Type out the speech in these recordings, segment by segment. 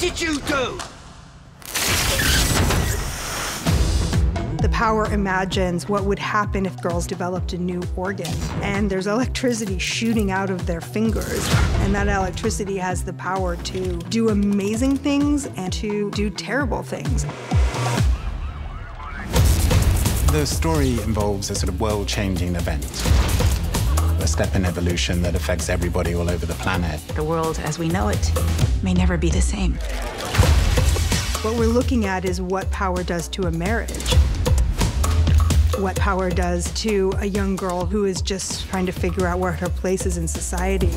did you do? The power imagines what would happen if girls developed a new organ. And there's electricity shooting out of their fingers. And that electricity has the power to do amazing things and to do terrible things. The story involves a sort of world-changing event. A step in evolution that affects everybody all over the planet. The world as we know it may never be the same. What we're looking at is what power does to a marriage what power does to a young girl who is just trying to figure out where her place is in society,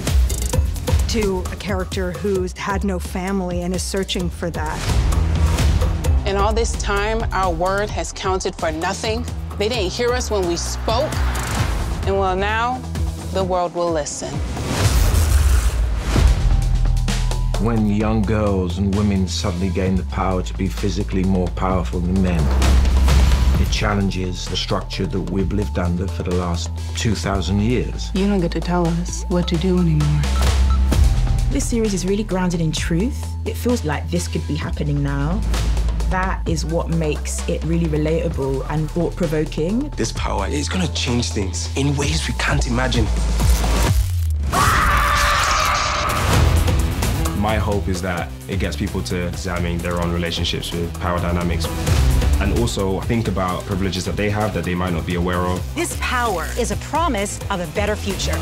to a character who's had no family and is searching for that. In all this time, our word has counted for nothing. They didn't hear us when we spoke. And well, now the world will listen. When young girls and women suddenly gain the power to be physically more powerful than men, it challenges the structure that we've lived under for the last 2,000 years. You don't get to tell us what to do anymore. This series is really grounded in truth. It feels like this could be happening now. That is what makes it really relatable and thought provoking. This power is going to change things in ways we can't imagine. My hope is that it gets people to examine their own relationships with power dynamics and also think about privileges that they have that they might not be aware of. This power is a promise of a better future.